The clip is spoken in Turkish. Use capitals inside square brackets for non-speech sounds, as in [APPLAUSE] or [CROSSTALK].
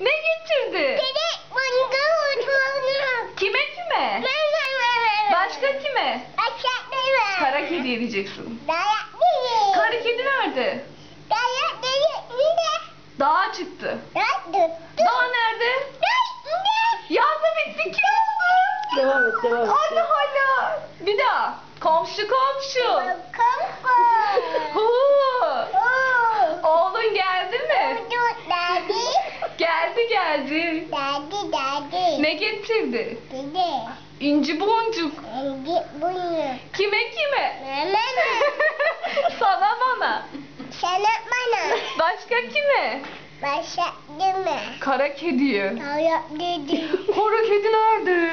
Ne getirdi? Dede bunda oturunu. Kime kime? Başka kime? Aşağıda Kara kediye diyeceksin. Dayak değil. Kara kedi nerede? Dayak. Yine. Dağa çıktı. Dağ nerede? Yazda bitti kim oldu? Devam et devam et. Allah Allah. Bir daha. Komşu komşu. Komko. Geldi geldi. Daddy daddy. Ne getirdi? Dede. İnci boncuk. Git bunu. Kime kime? Mama. [LAUGHS] Sana bana. Sana bana. Başka kime? Başladı mı? Kara kediye. Dayak dedi. Kara kedi nerede?